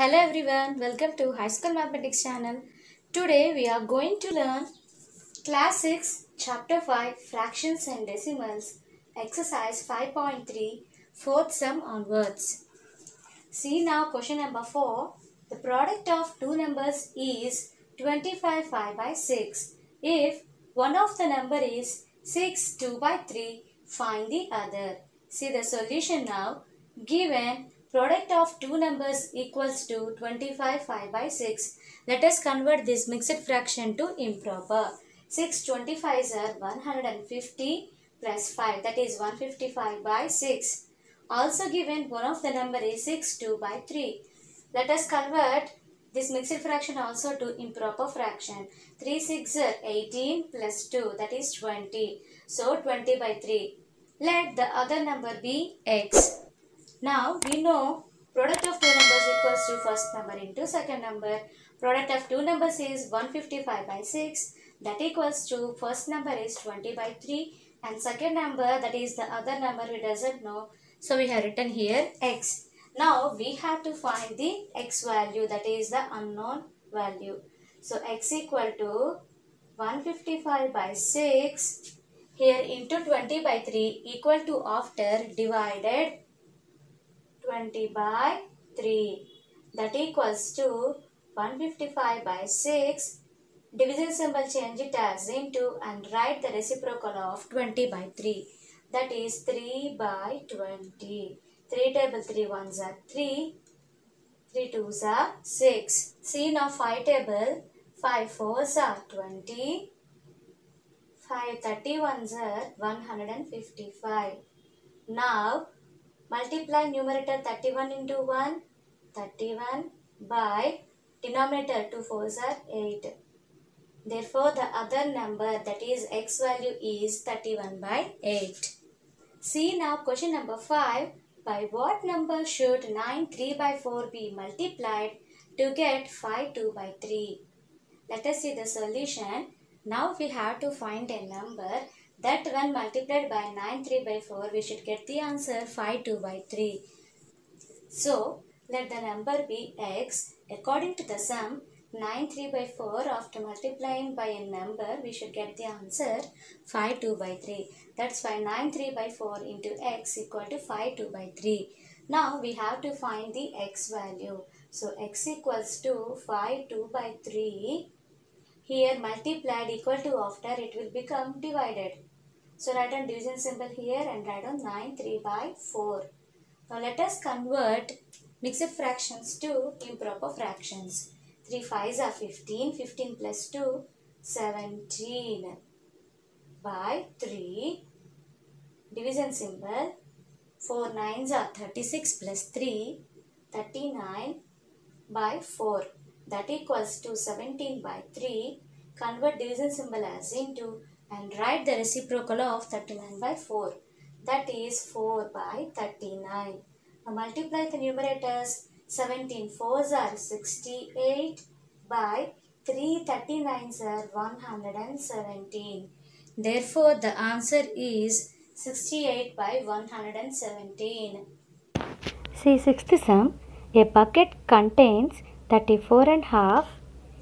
Hello everyone, welcome to High School Mathematics channel. Today we are going to learn Class 6, Chapter 5, Fractions and Decimals, Exercise 5.3, Fourth Sum on Words. See now question number 4. The product of two numbers is 25 5 by 6. If one of the number is 6 2 by 3, find the other. See the solution now. Given product of two numbers equals to 25 5 by 6. Let us convert this mixed fraction to improper. 6 25s are 150 plus 5 that is 155 by 6. Also given one of the number is 6 2 by 3. Let us convert this mixed fraction also to improper fraction. 3 6 are 18 plus 2 that is 20. So 20 by 3. Let the other number be x. Now we know product of two numbers equals to first number into second number. Product of two numbers is 155 by 6 that equals to first number is 20 by 3 and second number that is the other number we doesn't know. So we have written here x. Now we have to find the x value that is the unknown value. So x equal to 155 by 6 here into 20 by 3 equal to after divided 20 by 3 that equals to 155 by 6 division symbol change it as into and write the reciprocal of 20 by 3 that is 3 by 20 3 table 3 ones are 3 3 twos are 6 see now 5 table 5 fours are 20 5 31s are 155 now multiply numerator 31 into 1 31 by denominator 2 fours are 8 Therefore, the other number that is x value is 31 by 8. See now question number 5. By what number should 9 3 by 4 be multiplied to get 5 2 by 3? Let us see the solution. Now we have to find a number that when multiplied by 9 3 by 4 we should get the answer 5 2 by 3. So let the number be x. According to the sum 9 3 by 4 after multiplying by a number we should get the answer 5 2 by 3 that's why 9 3 by 4 into x equal to 5 2 by 3 now we have to find the x value. So x equals to 5 2 by 3 here multiplied equal to after it will become divided so write down division symbol here and write on 9 3 by 4 now let us convert mixed fractions to improper fractions 3 5s are 15. 15 plus 2, 17 by 3. Division symbol. 4 9s are 36 plus 3, 39 by 4. That equals to 17 by 3. Convert division symbol as into and write the reciprocal of 39 by 4. That is 4 by 39. Now multiply the numerators 17 fours are 68 by 3 39s are 117. Therefore, the answer is 68 by 117. See sixth sum. A bucket contains 34 and half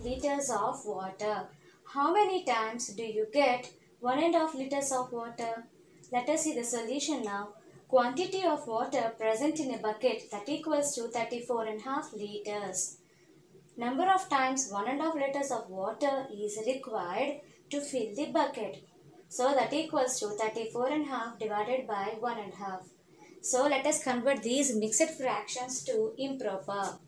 Liters of water. How many times do you get 1 and half liters of water? Let us see the solution now. Quantity of water present in a bucket that equals to 34 and half liters. Number of times 1 and half liters of water is required to fill the bucket. So that equals to 34 and half divided by 1 and half. So let us convert these mixed fractions to improper.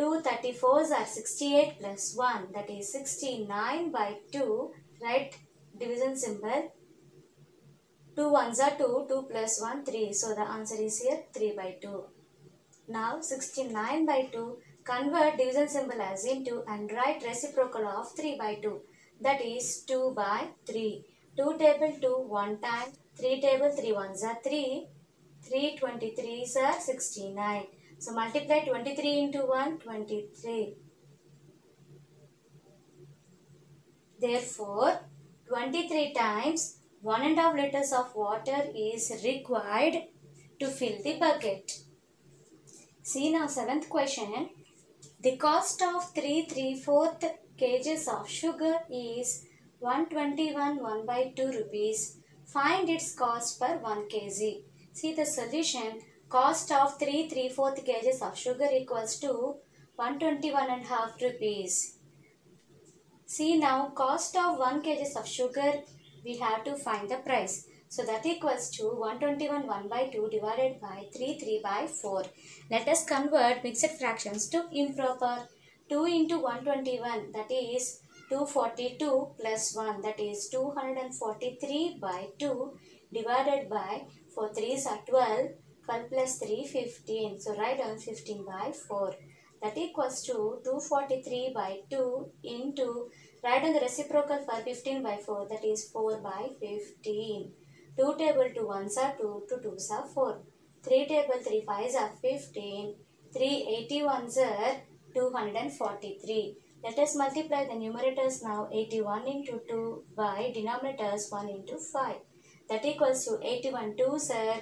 2 34s are 68 plus 1 that is 69 by 2. Write division symbol 2 ones are 2, 2 plus 1, 3. So the answer is here 3 by 2. Now 69 by 2, convert division symbol as into and write reciprocal of 3 by 2. That is 2 by 3. 2 table 2, 1 time. 3 table 3 ones are 3. 3 23s are 69. So multiply 23 into 1, 23. Therefore, 23 times 1 and half liters of water is required to fill the bucket. See now seventh question. The cost of 3 3 4th kgs of sugar is 121 1 by 2 rupees. Find its cost per 1 kg. See the solution. Cost of 3 3 4th kgs of sugar equals to 121 and half rupees. See now cost of 1 kg of sugar we have to find the price. So that equals to 121 1 by 2 divided by 3 3 by 4. Let us convert mixed fractions to improper. 2 into 121 that is 242 plus 1 that is 243 by 2 divided by 4 3s are 12 12 plus 3 15 so write down 15 by 4 that equals to 243 by 2 into write down the reciprocal for 15 by 4 that is 4 by 15 2 table 2 ones are 2 2 2s are 4 3 table 3 5s are 15 3 81s are 243 let us multiply the numerators now. 81 into 2 by denominators 1 into 5 that equals to 81 2s are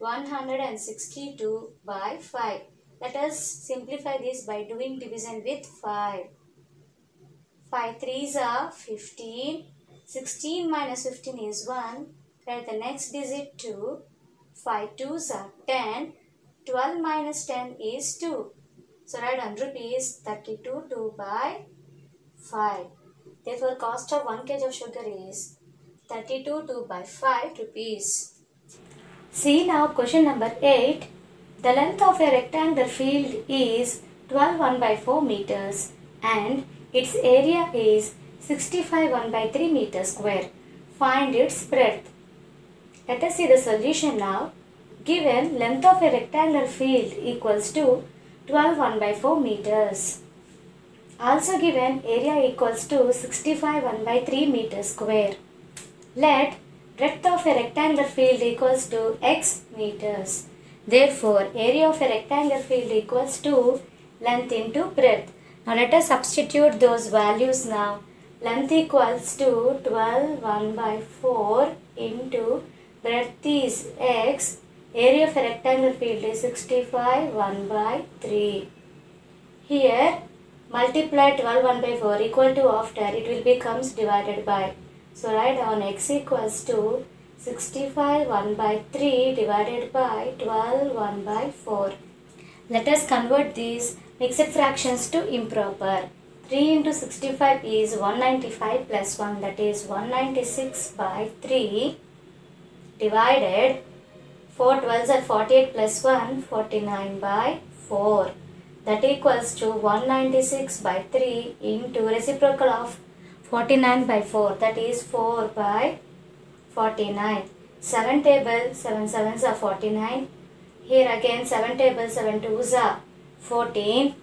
162 by 5 let us simplify this by doing division with 5 5 3s are 15 16 minus 15 is 1 write the next digit 2 5 2s are 10 12 minus 10 is 2 so write on rupees 32 2 by 5 therefore cost of 1 kg of sugar is 32 2 by 5 rupees see now question number 8 the length of a rectangular field is 12 1 by 4 meters and its area is 65 1 by 3 meters square. Find its breadth. Let us see the solution now. Given length of a rectangular field equals to 12 1 by 4 meters. Also given area equals to 65 1 by 3 meters square. Let breadth of a rectangular field equals to x meters. Therefore, area of a rectangular field equals to length into breadth. Now let us substitute those values now. Length equals to 12 1 by 4 into breadth is x. Area of a rectangular field is 65 1 by 3. Here multiply 12 1 by 4 equal to after it will becomes divided by. So write down x equals to 65 1 by 3 divided by 12 1 by 4. Let us convert these mixed fractions to improper. 3 into 65 is 195 plus 1 that is 196 by 3 divided 4 12s are 48 plus 1 49 by 4 that equals to 196 by 3 into reciprocal of 49 by 4 that is 4 by 49 7 table 7 sevens are 49 here again 7 table 7 twos are 14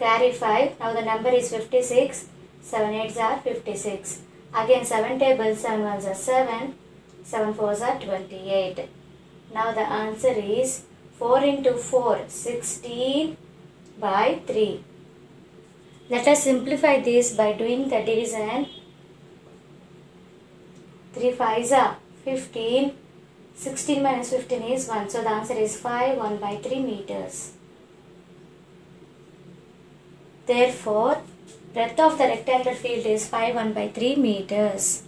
carry 5 now the number is 56 7 eights are 56 again 7 tables 7 ones are 7 7 fours are 28 now the answer is 4 into 4 16 by 3 let us simplify this by doing the division 3 5s are 15 16 minus 15 is 1 so the answer is 5 1 by 3 meters Therefore, breadth of the rectangular field is 5 1 by 3 meters.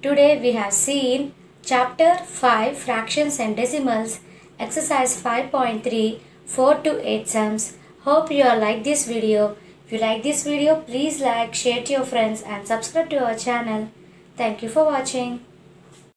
Today we have seen chapter 5 fractions and decimals exercise 5.3 4 to 8 sums. Hope you all like this video. If you like this video please like, share to your friends and subscribe to our channel. Thank you for watching.